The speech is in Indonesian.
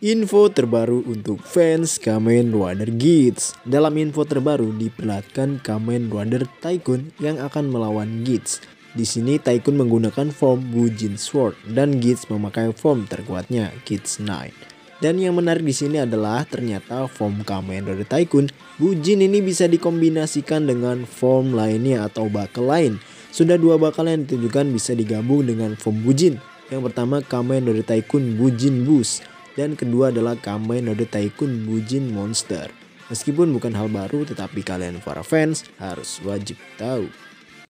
Info terbaru untuk fans Kamen Rider Gits. Dalam info terbaru diperlihatkan Kamen Rider Tycoon yang akan melawan Gits. Di sini Tycoon menggunakan form Bujin Sword dan Gits memakai form terkuatnya Gits 9. Dan yang menarik di sini adalah ternyata form Kamen Rider Tycoon Bujin ini bisa dikombinasikan dengan form lainnya atau bakal lain. Sudah dua bakal yang ditunjukkan bisa digabung dengan form Bujin. Yang pertama Kamen Rider Tycoon Bujin Boost dan kedua adalah Kamen Rider Tycoon Bujin Monster. Meskipun bukan hal baru, tetapi kalian para fans harus wajib tahu.